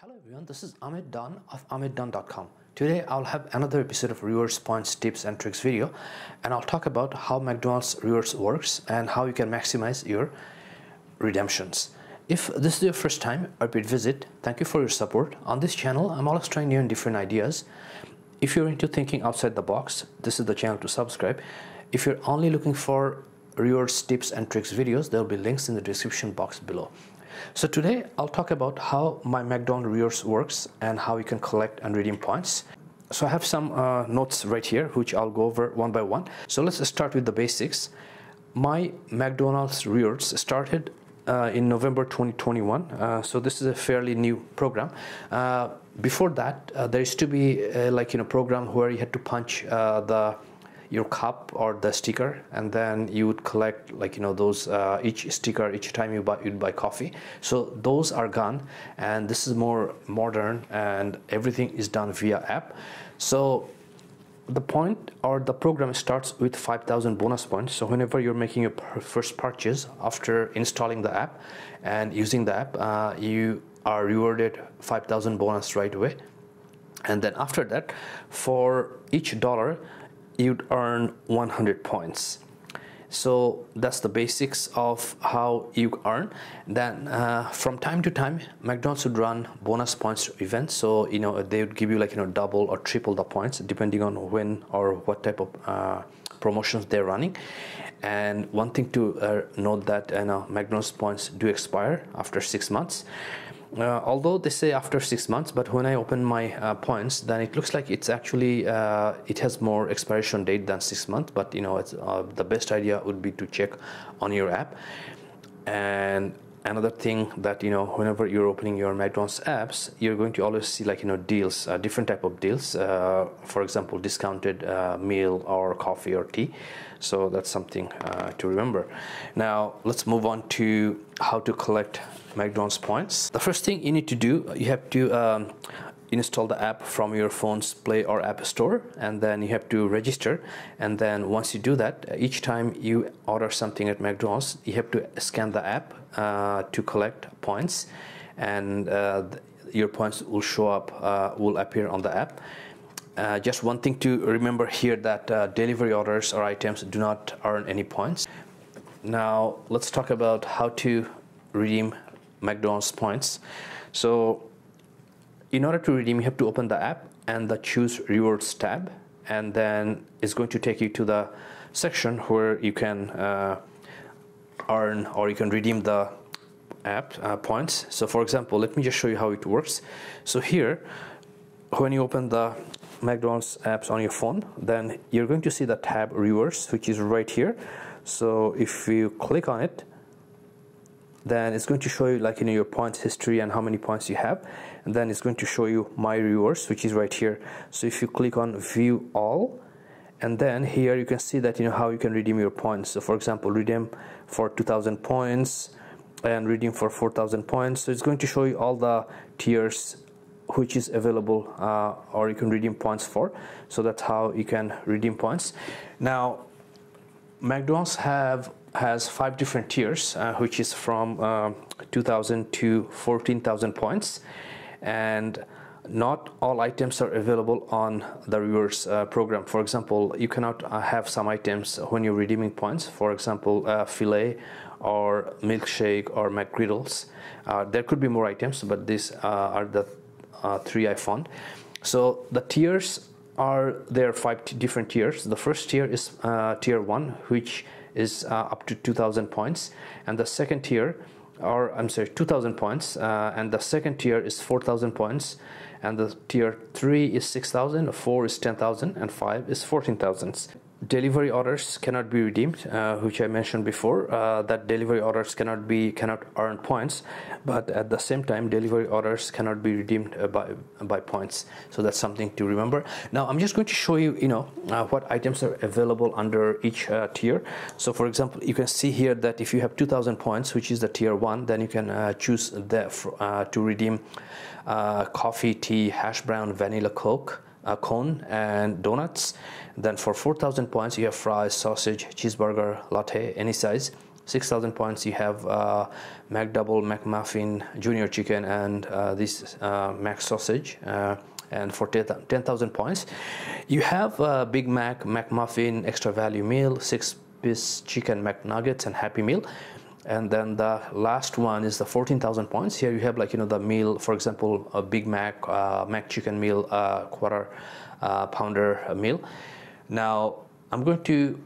Hello everyone, this is Ahmed Dawn of AhmedDawn.com. Today I'll have another episode of Rewards Points Tips and Tricks video and I'll talk about how McDonald's Rewards works and how you can maximize your redemptions. If this is your first time or repeat visit, thank you for your support. On this channel, I'm always trying new and different ideas. If you're into thinking outside the box, this is the channel to subscribe. If you're only looking for rewards tips and tricks videos, there will be links in the description box below. So today I'll talk about how my McDonald's rewards works and how you can collect and redeem points. So I have some uh, notes right here which I'll go over one by one. So let's start with the basics. My McDonald's rewards started uh, in November 2021. Uh, so this is a fairly new program. Uh, before that, uh, there used to be uh, like you know program where you had to punch the your cup or the sticker and then you would collect like you know those uh, each sticker each time you buy you'd buy coffee. So those are gone and this is more modern and everything is done via app. So the point or the program starts with 5000 bonus points. So whenever you're making your first purchase after installing the app and using the app uh, you are rewarded 5000 bonus right away. And then after that for each dollar you'd earn 100 points. So that's the basics of how you earn. Then uh, from time to time mcdonald's would run bonus points events. So you know they would give you like you know double or triple the points depending on when or what type of uh, promotions they're running. And one thing to uh, note that you know mcdonald's points do expire after six months uh, although they say after six months but when I open my uh, points then it looks like it's actually uh, it has more expiration date than six months but you know it's uh, the best idea would be to check on your app. And another thing that you know whenever you're opening your McDonald's apps you're going to always see like you know deals uh, different type of deals uh, for example discounted meal or coffee or tea so that's something to remember. Now let's move on to how to collect McDonald's points. The first thing you need to do, you have to um, install the app from your phone's Play or App Store and then you have to register. And then once you do that each time you order something at McDonald's you have to scan the app uh, to collect points. And uh, your points will show up uh, will appear on the app uh, just one thing to remember here that uh, delivery orders or items do not earn any points now let's talk about how to redeem McDonald's points. So in order to redeem, you have to open the app and the choose rewards tab, and then it's going to take you to the section where you can uh, earn or you can redeem the app uh, points. So for example, let me just show you how it works. So here, when you open the McDonald's apps on your phone, then you're going to see the tab reverse, which is right here. So if you click on it, then it's going to show you like you know your points history and how many points you have. And then it's going to show you my rewards which is right here. So if you click on view all and then here you can see that you know how you can redeem your points. So for example redeem for 2000 points and redeem for 4000 points. So it's going to show you all the tiers which is available uh, or you can redeem points for so that's how you can redeem points now McDonald's have has five different tiers, uh, which is from uh, 2,000 to 14,000 points, and not all items are available on the rewards uh, program. For example, you cannot uh, have some items when you're redeeming points. For example, uh, filet or milkshake or McGriddles. Uh, there could be more items, but these are the three I found. So the tiers are there are five different tiers. The first tier is tier one, which is uh, up to 2000 points and the second tier or I'm sorry 2000 points uh, and the second tier is 4000 points and the tier 3 is 6000 4 is 10000 and 5 is 14000 delivery orders cannot be redeemed uh, which i mentioned before uh, that delivery orders cannot be cannot earn points but at the same time delivery orders cannot be redeemed uh, by by points. So that's something to remember. Now i'm just going to show you you know uh, what items are available under each uh, tier. So for example you can see here that if you have 2000 points which is the tier 1 then you can uh, choose that to redeem coffee tea hash brown vanilla coke a cone and donuts. Then for 4000 points you have fries sausage cheeseburger latte any size. 6000 points you have uh, McDouble, McMuffin, Junior Chicken and uh, this uh, Mac Sausage uh, and for 10,000 points you have uh, Big Mac, McMuffin, Extra Value Meal, 6 piece chicken McNuggets and Happy Meal and then the last one is the 14,000 points here you have like you know the meal for example a Big Mac, uh, McChicken meal, quarter pounder meal now I'm going to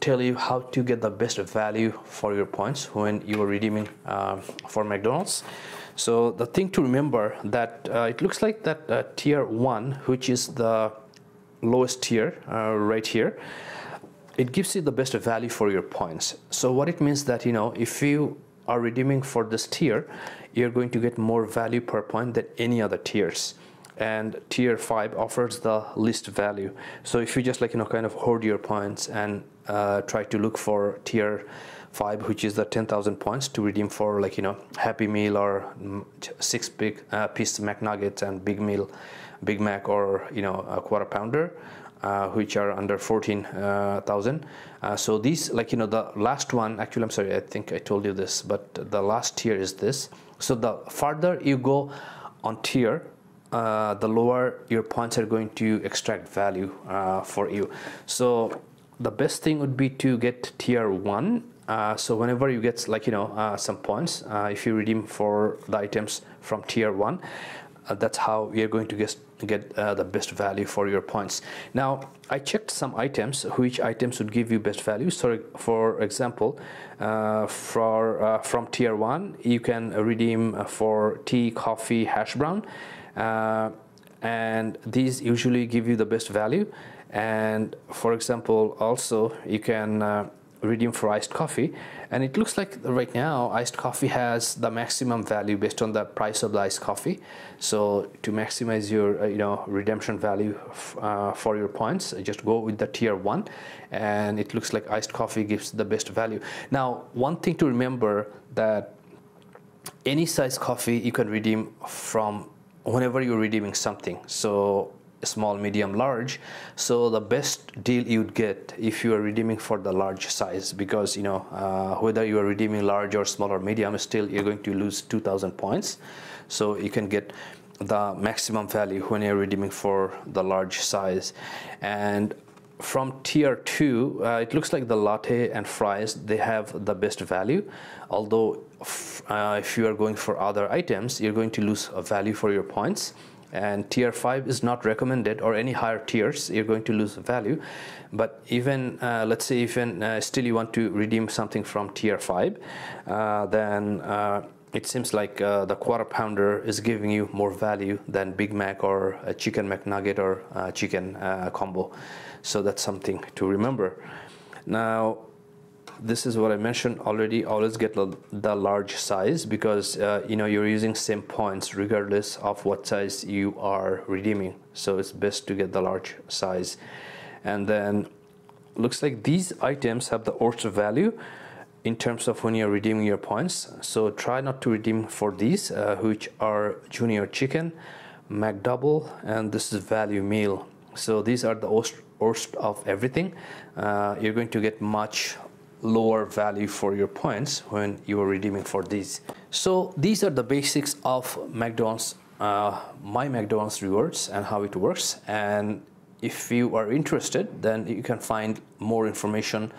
tell you how to get the best value for your points when you are redeeming um, for McDonald's. So the thing to remember that uh, it looks like that uh, tier one, which is the lowest tier uh, right here, it gives you the best value for your points. So what it means that you know if you are redeeming for this tier, you're going to get more value per point than any other tiers and tier 5 offers the least value so if you just like you know kind of hoard your points and uh, try to look for tier 5 which is the 10,000 points to redeem for like you know happy meal or six big uh, piece McNuggets and big meal Big Mac or you know a quarter pounder uh, which are under 14,000 uh, uh, so these like you know the last one actually I'm sorry I think I told you this but the last tier is this. So the farther you go on tier uh, the lower your points are going to extract value uh, for you. So the best thing would be to get tier 1 uh, so whenever you get like you know uh, some points uh, if you redeem for the items from tier 1 that's how you're going to get get the best value for your points. Now I checked some items which items would give you best value. So for example for from tier 1 you can redeem for tea coffee hash brown. Uh, and these usually give you the best value and for example also you can uh, redeem for iced coffee. And it looks like right now iced coffee has the maximum value based on the price of the iced coffee. So to maximize your uh, you know redemption value uh, for your points just go with the tier 1 and it looks like iced coffee gives the best value. Now one thing to remember that any size coffee you can redeem from whenever you're redeeming something. So small medium large. So the best deal you'd get if you are redeeming for the large size because you know uh, whether you are redeeming large or small or medium still you're going to lose 2000 points. So you can get the maximum value when you're redeeming for the large size. And from tier 2 uh, it looks like the latte and fries they have the best value. Although uh, if you are going for other items you're going to lose a value for your points and tier 5 is not recommended or any higher tiers you're going to lose value. But even uh, let's say even uh, still you want to redeem something from tier 5 uh, then uh, it seems like uh, the quarter pounder is giving you more value than Big Mac or a chicken McNugget or chicken combo. So that's something to remember. Now this is what I mentioned already always get the large size because uh, you know you're using same points regardless of what size you are redeeming. So it's best to get the large size. And then looks like these items have the worst value in terms of when you're redeeming your points. So try not to redeem for these uh, which are junior chicken McDouble and this is value meal. So these are the worst, worst of everything. Uh, you're going to get much lower value for your points when you are redeeming for these. So these are the basics of McDonald's, uh, my McDonald's rewards and how it works. And if you are interested, then you can find more information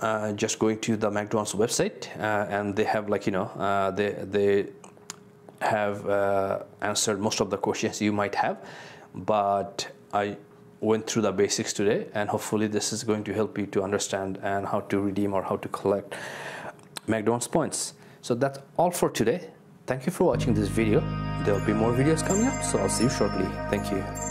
uh, just going to the McDonald's website uh, and they have like, you know, uh, they, they have uh, answered most of the questions you might have. But I went through the basics today and hopefully this is going to help you to understand and how to redeem or how to collect McDonald's points. So that's all for today. Thank you for watching this video. There will be more videos coming up, so I'll see you shortly. Thank you.